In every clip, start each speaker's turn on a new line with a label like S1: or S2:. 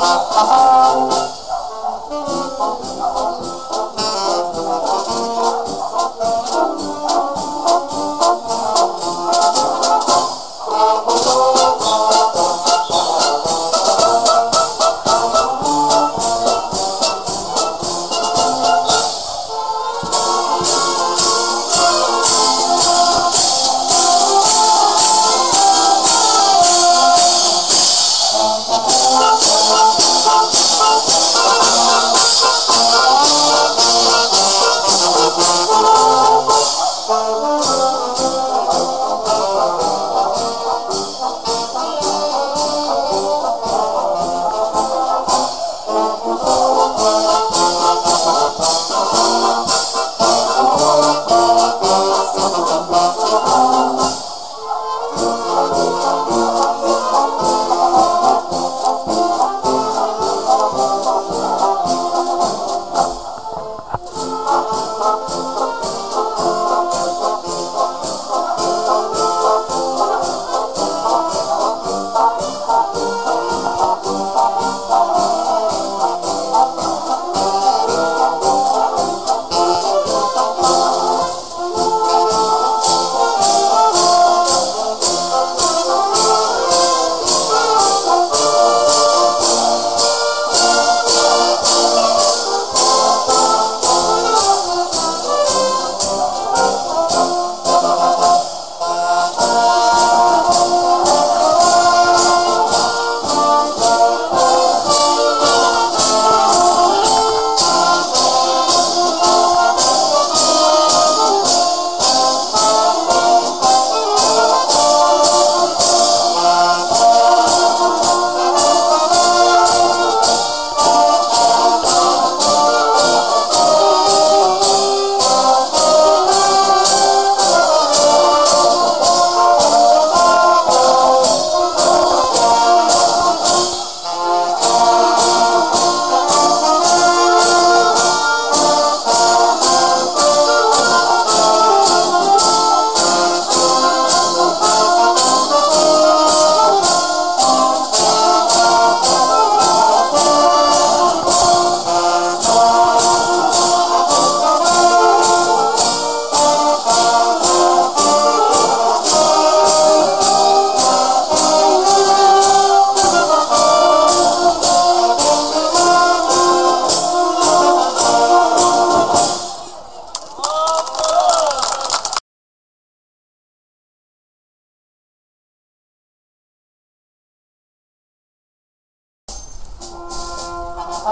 S1: 啊啊啊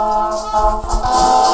S1: Música